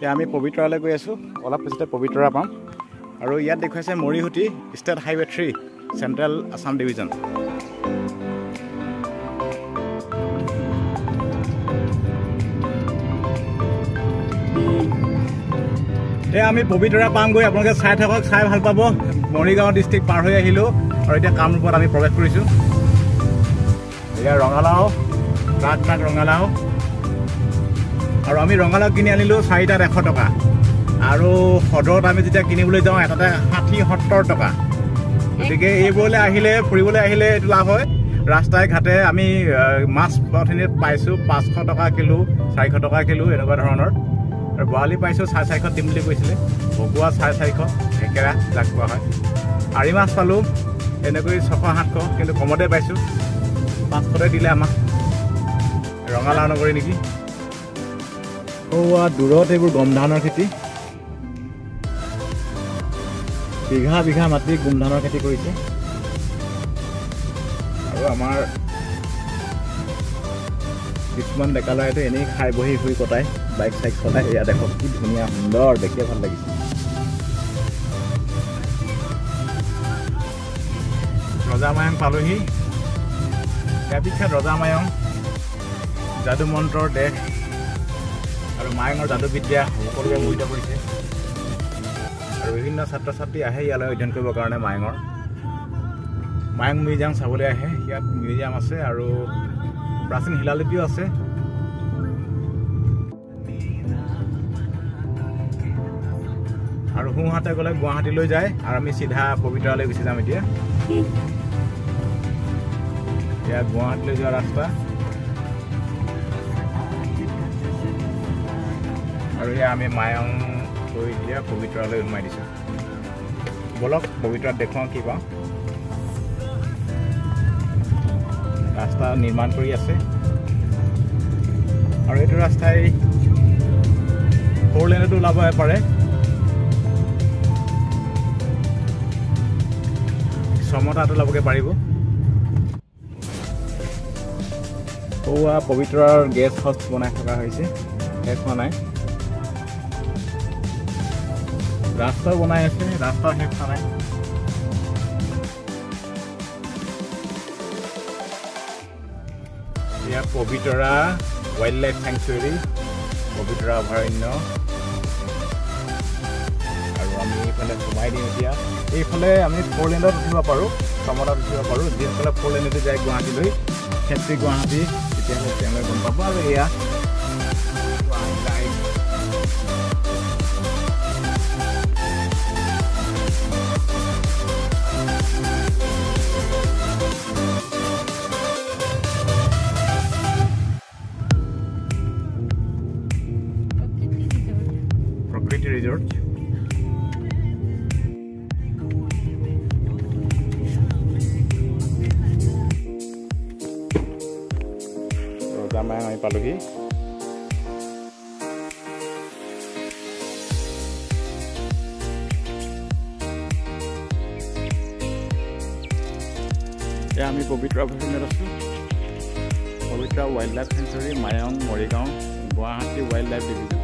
এতিয়া আমি পবিতৰালৈ গৈ আছোঁ। অলপ পিছতে পবিতৰা পাম। আৰু ইয়াত দেখুৱাইছে Morihuti state highway three central Assam division. এতিয়া আমি পবিতৰা পামগৈ। আপোনালোকে চাই থাকক চাই ভাল পাব। মৰিগাঁও ডিষ্ট্ৰিক্ট পাৰ হৈ আহিলোঁ। আৰু এতিয়া কামৰূপত আমি প্ৰৱেশ কৰিছোঁ। এয়া ৰঙালাও। ট্ৰাক ট্ৰাক ৰঙালাও। আৰু আমি ৰঙালাও কিনি আনিলোঁ চাৰিটাত এশ টকা। আৰু সদৰত আমি যেতিয়া কিনিবলৈ যাওঁ এটাতে ষাঠি সত্তৰ টকা। গতিকে এইবোৰলৈ আহিলে ফুৰিবলৈ আহিলে এইটো লাভ হয়। ৰাস্তাই ঘাটে আমি মাছ অথনিত পাইছোঁ পাঁচশ টকা কিলো চাৰিশ টকা কিলো এনেকুৱা ধৰণৰ। আৰু বৰালি পাইছোঁ চাৰে চাৰিশ দিম বুলি কৈছিলে। ভকুৱা চাৰে চাৰিশ একেৰা যাক কোৱা হয়। আৰি মাছ পালোঁ এনেকৈ ছশ সাতশ কিন্তু কমতে পাইছোঁ। পাঁচশতে দিলে আমাক। ৰঙালাও নগৰী নেকি? অ' দূৰত এইবোৰ গম ধানৰ খেতি। বিঘা বিঘা মাটি গোম ধানৰ খেতি কৰিছে। আৰু আমাৰ কিছুমান ডেকা ল'ৰাইতো এনেই খাই বহি শুই কটাই বাইক চাইক চলাই এয়া দেখক কি ধুনীয়া সুন্দৰ দেখিয়ে ভাল লাগিছে। ৰজামায়ং পালোহি। ইয়াৰ বিখ্যাত ৰজামায়ং যাদু মন্ত্ৰৰ দেশ। আৰু মায়ঙৰ যাদুবিদ্যা সকলোকে মোহিত কৰিছে। আৰু বিভিন্ন ছাত্ৰ ছাত্ৰী আহে ইয়ালৈ অধ্যয়ন কৰিবৰ কাৰণে মায়ঙৰ। মায়ং মিউজিয়াম চাবলৈ আহে ইয়াত মিউজিয়াম আছে আৰু প্ৰাচীন শিলালিপিও আছে। আৰু সোঁহাতে গ'লে গুৱাহাটীলৈ যায় আৰু আমি চিধা পবিতৰালৈ গুচি যাম এতিয়া। এয়া গুৱাহাটীলৈ যোৱা ৰাস্তা। আৰু এয়া আমি মায়ং গৈ এতিয়া পবিতৰালৈ সোমাই দিছোঁ। বলক পবিতৰাত দেখুৱাওঁ কি পাওঁ ৰাস্তা নিৰ্মাণ কৰি আছে। আৰু এইটো ৰাস্তাই ফ'ৰ লেনতো ওলাব পাৰে। ছমতাটো ওলাবগৈ পাৰিব। সৌৱা পবিতৰাৰ গেষ্ট হাউচ বনাই থকা হৈছে। শেষ হোৱা নাই। ৰাস্তাও বনাই আছে ৰাস্তাও শেষ হোৱা নাই এয়া Pobitora wild life sanctuary Pobitora অভয়াৰণ্য আৰু আমি এইফালে সোমাই দিম এতিয়া। এইফালে আমি ফ'ৰ লেণ্ডত উঠিব পাৰোঁ ছমতাত উঠিব পাৰোঁ। যিসকলে ফ'ৰ লেণ্ডতে যায় গুৱাহাটীলৈ ফেক্টৰী গুৱাহাটী তেতিয়াহ'লে তেওঁলোকে গম পাব আৰু এয়া প্ৰকৃতি ৰিজৰ্ট ৰজামায়ং আমি পালোহি এতিয়া আমি পবিতৰা অভয়াৰণ্যত আছোঁ Pobitora wildlife sanctuary Mayong Morigaon Guwahati wildlife division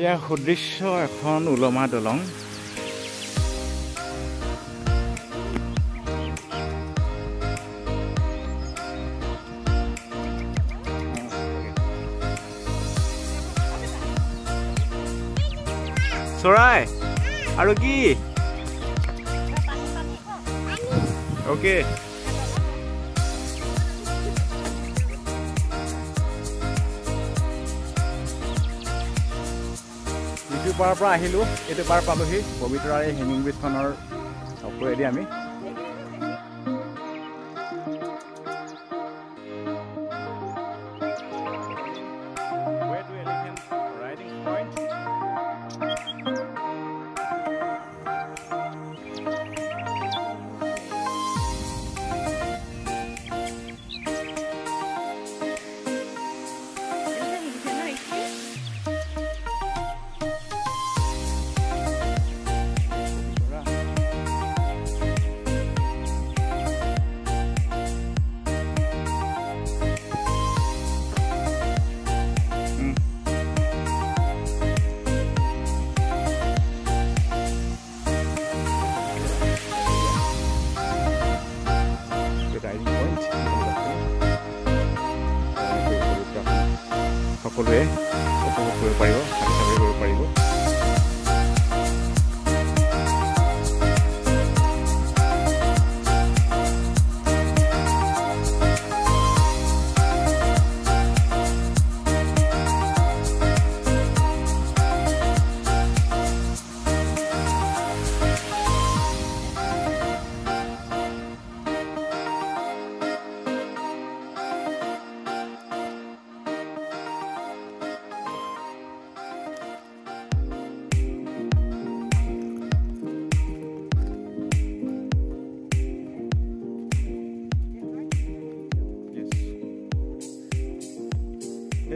এয়া সুদৃশ্য এখন ওলমা দলং। চৰাই আৰু কি? অ'কে ইটো পাৰৰ পৰা আহিলোঁ। এইটো পাৰ পালোহি। পবিতৰাৰ এই হেমিং ব্ৰিজখনৰ ওপৰেদি আমি। 왜 뽀뽀뽀 보여버리고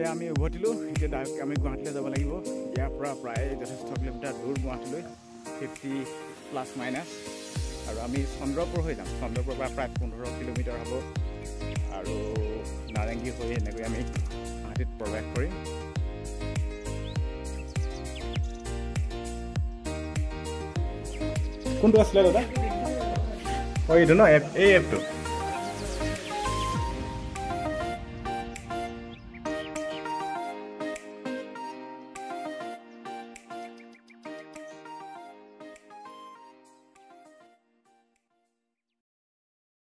সেয়া আমি উভতিলোঁ এতিয়া ডাইৰেক্ট আমি গুৱাহাটীলৈ যাব লাগিব। ইয়াৰ পৰা প্ৰায় যথেষ্ট কিলোমিটাৰ দূৰ গুৱাহাটীলৈ ফিফটি প্লাছ মাইনাছ আৰু আমি চন্দ্ৰপুৰ হৈ যাম। চন্দ্ৰপুৰৰ পৰা প্ৰায় পোন্ধৰ কিলোমিটাৰ হ'ব। আৰু নাৰেংগী হৈ এনেকৈ আমি গুৱাহাটীত প্ৰৱেশ কৰিম। কোনটো আছিলে দাদা? অঁ এইটো ন? এপ এই এপটো